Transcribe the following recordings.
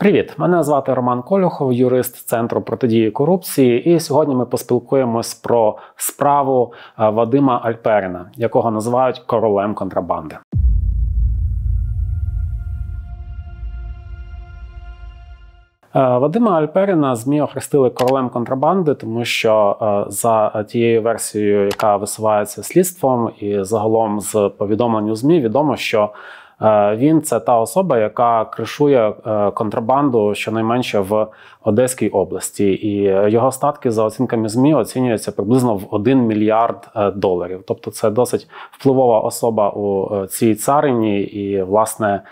Привіт, мене звати Роман Колюхов, юрист Центру протидії корупції. І сьогодні ми поспілкуємось про справу е, Вадима Альперина, якого називають королем контрабанди. Е, Вадима Альперіна змі охрестили королем контрабанди, тому що е, за тією версією, яка висувається слідством, і загалом з повідомлень у змі відомо, що він це та особа, яка кришує контрабанду щонайменше в Одеській області, і його статки за оцінками змі оцінюються приблизно в 1 мільярд доларів. Тобто, це досить впливова особа у цій царині, і власне.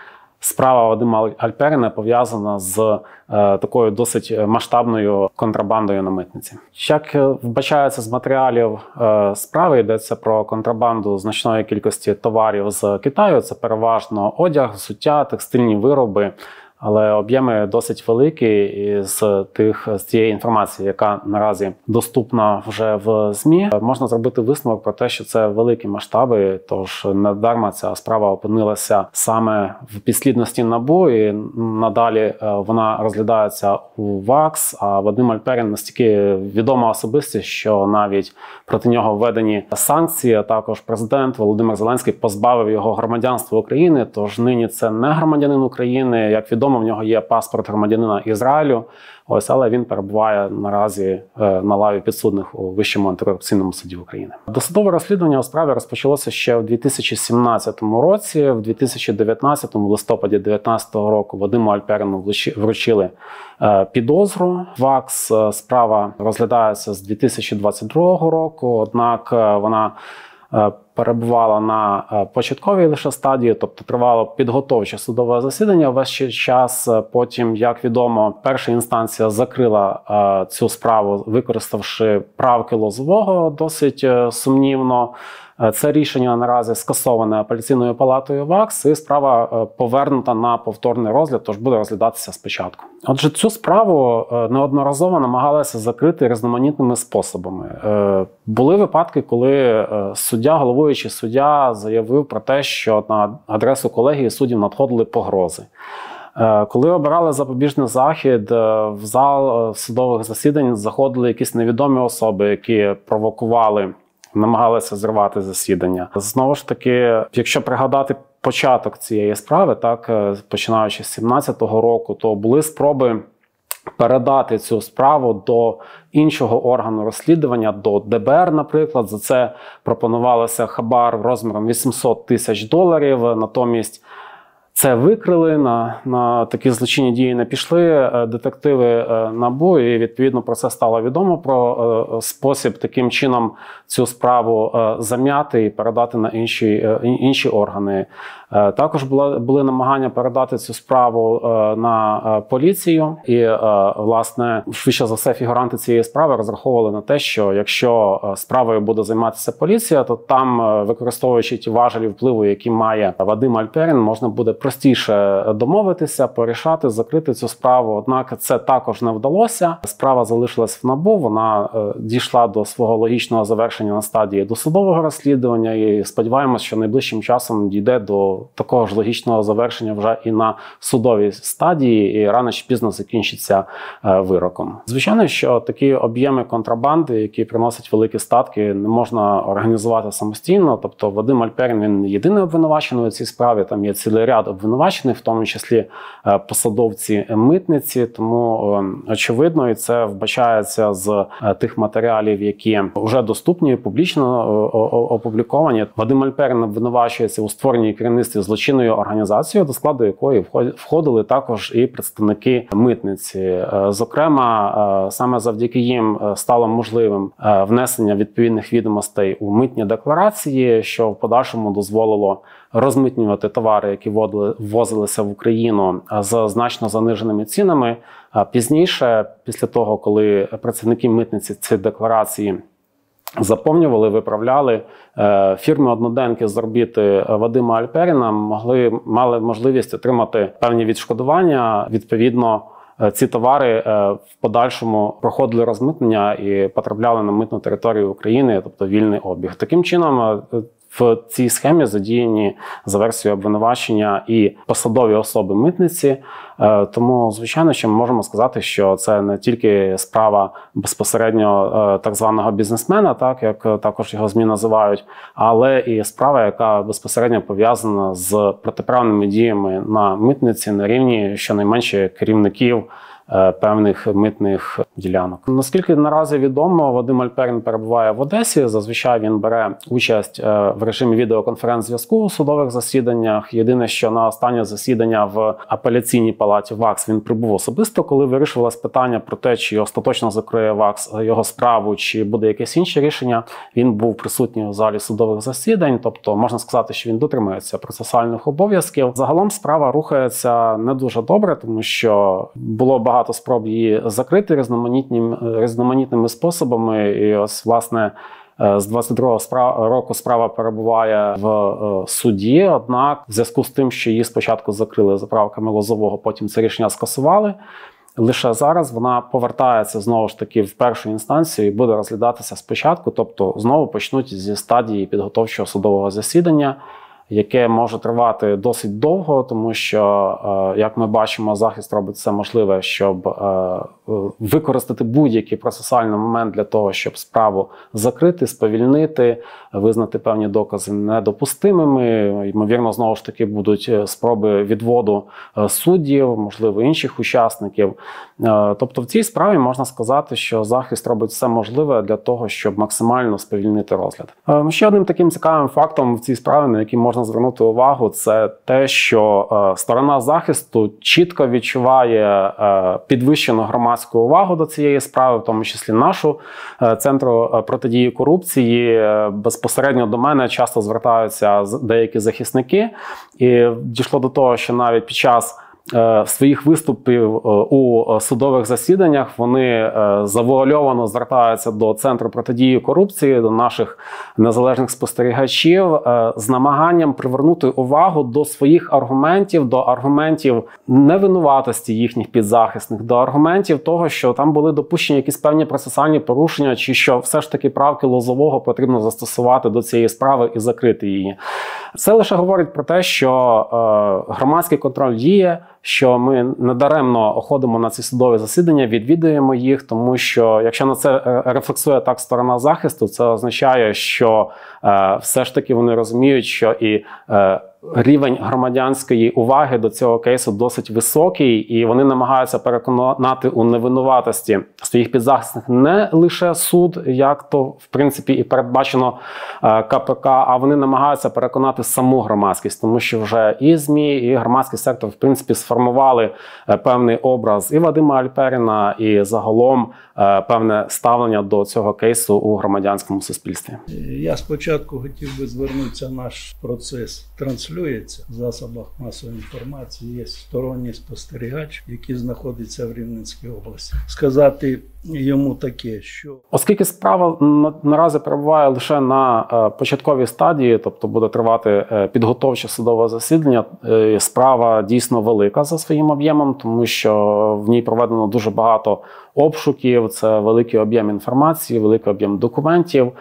Справа Вадима Альперина пов'язана з е, такою досить масштабною контрабандою на митниці. Як е, вбачається з матеріалів е, справи, йдеться про контрабанду значної кількості товарів з Китаю. Це переважно одяг, суття, текстильні вироби але об'єми досить великі і з тих з цієї інформації, яка наразі доступна вже в змі, можна зробити висновок про те, що це великі масштаби. Тож недарма ця справа опинилася саме в підслідності набу, і надалі е, вона розглядається у ВАКС. А Вадим Альперін настільки відома особистість, що навіть проти нього введені санкції. а Також президент Володимир Зеленський позбавив його громадянства України. Тож нині це не громадянин України, як відомо відомо, в нього є паспорт громадянина Ізраїлю. Ось, але він перебуває наразі е, на лаві підсудних у вищому антикорупційному суді України. Досудове розслідування у справі розпочалося ще в 2017 році. В 2019 листопаді 2019 року Вадиму Альперину вручили е, підозру. ВАКС е, справа розглядається з 2022 року однак вона перебувала на е, початковій лише стадії, тобто тривало підготовче судове засідання. Весь час е, потім, як відомо, перша інстанція закрила е, цю справу, використавши правки лозового досить сумнівно. Е, це рішення наразі скасоване апеляційною палатою ВАКС, і справа е, повернута на повторний розгляд, тож буде розглядатися спочатку. Отже, цю справу е, неодноразово намагалися закрити різноманітними способами. Були випадки, коли суддя, головуючий суддя, заявив про те, що на адресу колегії суддів надходили погрози. Коли обирали запобіжний захід, в зал судових засідань заходили якісь невідомі особи, які провокували намагалися зривати засідання. Знову ж таки, якщо пригадати початок цієї справи, так е, починаючи з 17-го року, то були спроби. Передати цю справу до іншого органу розслідування, до ДБР, наприклад, за це пропонувалося хабар розміром 800 тисяч доларів. Натомість це викрили на на такі злочинні дії не пішли. Е, детективи е, набу і відповідно про це стало відомо про е, спосіб таким чином цю справу зам'яти і передати на інші інші органи. Також були, були намагання передати цю справу на поліцію, і власне швидше за все фігуранти цієї справи розраховували на те, що якщо справою буде займатися поліція, то там, використовуючи ті важелі впливу, які має Вадим Альперін, можна буде простіше домовитися, порішати, закрити цю справу. Однак це також не вдалося. Справа залишилась в набу. Вона е, дійшла до свого логічного завершення на стадії досудового розслідування. І сподіваємось, що найближчим часом дійде до такого ж логічного завершення вже і на судовій стадії, і рано чи пізно закінчиться е, вироком. Звичайно, що такі об'єми контрабанди, які приносять великі статки, не можна організувати самостійно. Тобто, Вадим Альперін він єдиний обвинувачений у цій справі. Там є цілий ряд обвинувачених, в тому числі е, посадовці митниці. Тому е, очевидно, і це вбачається з тих матеріалів, які вже доступні, публічно опубліковані. Вадим Альперин обвинувачується у створенні керівництві злочинною організацією, до складу якої входили також і представники митниці. Зокрема, саме завдяки їм стало можливим внесення відповідних відомостей у митні декларації, що в подальшому дозволило розмитнювати товари, які ввозилися в Україну за значно заниженими цінами. Пізніше, після того, коли працівники митниці ці декларації заповнювали, виправляли е, фірми одноденки з орбіти Вадима Альперіна, могли мали можливість отримати певні відшкодування відповідно. Е, ці товари е, в подальшому проходили розмитнення і потрапляли на митну територію України, тобто вільний обіг. Таким чином в цій схемі задіяні за версією обвинувачення і посадові особи митниці. Е, тому, звичайно, що ми можемо сказати, що це не тільки справа безпосередньо е, так званого бізнесмена, так як також його змі називають, але і справа, яка безпосередньо пов'язана з протиправними діями на митниці на рівні щонайменше керівників. Е, певних митних ділянок. Наскільки наразі відомо, Вадим Альперін перебуває в Одесі. Зазвичай він бере участь е, в режимі відеоконференц-зв'язку у судових засіданнях. Єдине, що на останнє засідання в апеляційній палаті ВАКС він прибув особисто, коли вирішувалось питання про те, чи остаточно закриє ВАКС його справу, чи буде якесь інше рішення. Він був присутній у залі судових засідань, тобто можна сказати, що він дотримується процесуальних обов'язків. Загалом справа рухається не дуже добре, тому що було багато багато спроб її закрити різноманітними, різноманітними способами. І ось власне. Е, з 22-го року справа перебуває в е, суді. Однак, в зв'язку з тим, що її спочатку закрили за правками Лозового, потім це рішення скасували. Лише зараз вона повертається знову ж таки в першу інстанцію і буде розглядатися спочатку, тобто знову почнуть зі стадії підготовчого судового засідання яке може тривати досить довго, тому що, е, як ми бачимо, захист робить все можливе, щоб е, використати будь-який процесуальний момент для того, щоб справу закрити, сповільнити, визнати певні докази недопустимими. Ймовірно, знову ж таки будуть е, спроби відводу суддів, можливо, інших учасників. Тобто, в цій справі можна сказати, що захист робить все можливе для того, щоб максимально сповільнити розгляд. Ну, ще одним таким цікавим фактом в цій справі, на який можна звернути увагу, це те, що е, сторона захисту чітко відчуває е, підвищену громадську увагу до цієї справи, в тому числі нашу е, центру протидії корупції. Безпосередньо до мене часто звертаються деякі захисники, і дійшло до того, що навіть під час Е, своїх виступів е, у судових засіданнях вони е, завуальовано звертаються до центру протидії корупції, до наших незалежних спостерігачів з намаганням привернути увагу до своїх аргументів, до аргументів невинуватості їхніх підзахисних, до аргументів того, що там були допущені якісь певні процесуальні порушення, чи що все ж таки правки лозового потрібно застосувати до цієї справи і закрити її. Це лише говорить про те, що громадський контроль діє що ми недаремно ходимо на ці судові засідання, відвідуємо їх, тому що якщо на це е, рефлексує так сторона захисту, це означає, що е, все ж таки вони розуміють, що і е, рівень громадянської уваги до цього кейсу досить високий, і вони намагаються переконати у невинуватості своїх підзахисних не лише суд, як то в принципі і передбачено е, КПК, а вони намагаються переконати саму громадськість, тому що вже і змі, і громадський сектор в принципі сформували е, певний образ і Вадима Альперіна, і загалом е, певне ставлення до цього кейсу у громадянському суспільстві. Я спочатку хотів би звернутися наш процес трансляції транслюється в засобах масової інформації. Є сторонній спостерігач, який знаходиться в Рівненській області. Сказати йому таке, що оскільки справа наразі перебуває лише на е, початковій стадії, тобто буде тривати е, підготовче судове засідання. Е, справа дійсно велика за своїм об'ємом, тому що в ній проведено дуже багато обшуків. Це великий об'єм інформації, великий об'єм документів.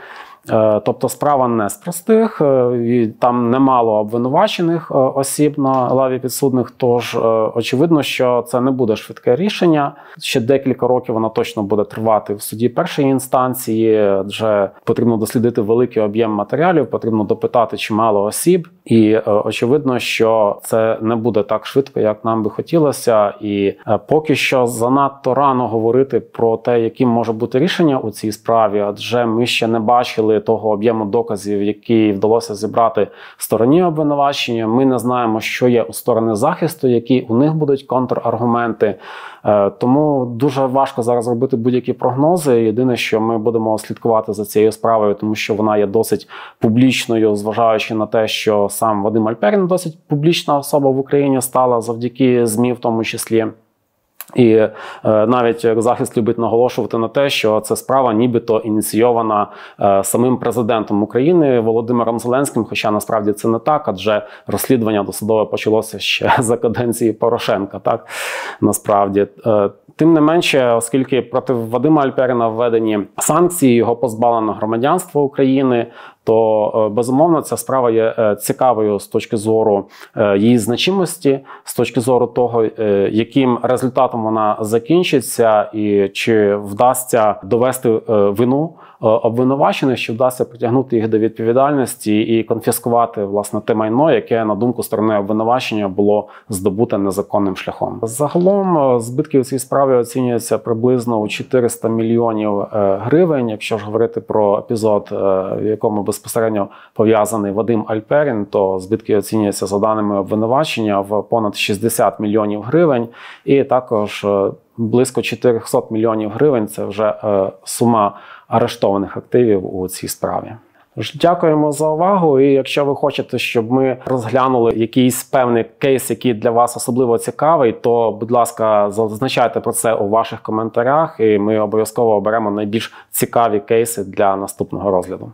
Е, тобто справа не з простих, е, і там немало обвинувачених е, осіб на лаві підсудних. Тож очевидно, що це не буде швидке рішення. Ще декілька років вона точно буде тривати в суді першої інстанції. Адже потрібно дослідити великий об'єм матеріалів, потрібно допитати чимало осіб, і очевидно, що це не буде так швидко, як нам би хотілося. І поки що занадто рано говорити про те, яким може бути рішення у цій справі, адже ми ще не бачили того об'єму доказів, які вдалося зібрати стороні обвинувачення. Ми не знаємо, що є у сторони захисту, які у них будуть контраргументи. Е, тому дуже важко зараз робити будь-які прогнози. Єдине, що ми будемо слідкувати за цією справою, тому що вона є досить публічною, зважаючи на те, що сам Вадим Альперін досить публічна особа в Україні стала завдяки змі, в тому числі. І е, навіть захист любить наголошувати на те, що це справа, нібито ініційована е, самим президентом України Володимиром Зеленським. Хоча насправді це не так, адже розслідування досудове почалося ще за каденції Порошенка. Так насправді, е, тим не менше, оскільки проти Вадима Альперина введені санкції, його позбавлено громадянства України то е, безумовно ця справа є е, цікавою з точки зору е, її значимості, з точки зору того, яким результатом вона закінчиться, і чи вдасться довести вину обвинувачених, чи вдасться притягнути їх до відповідальності і конфіскувати власне те майно, яке на думку сторони обвинувачення було здобуте незаконним шляхом. Загалом збитки у цій справі оцінюються приблизно у 400 мільйонів гривень. Якщо ж говорити про епізод, в якому безпосередньо пов'язаний Вадим Альперін, то збитки оцінюються за даними обвинувачення в понад 60 мільйонів гривень, і також е, близько 400 мільйонів гривень це вже е, сума арештованих активів у цій справі. Дякуємо за увагу. І якщо ви хочете, щоб ми розглянули якийсь певний кейс, який для вас особливо цікавий, то будь ласка, зазначайте про це у ваших коментарях, і ми обов'язково оберемо найбільш цікаві кейси для наступного розгляду.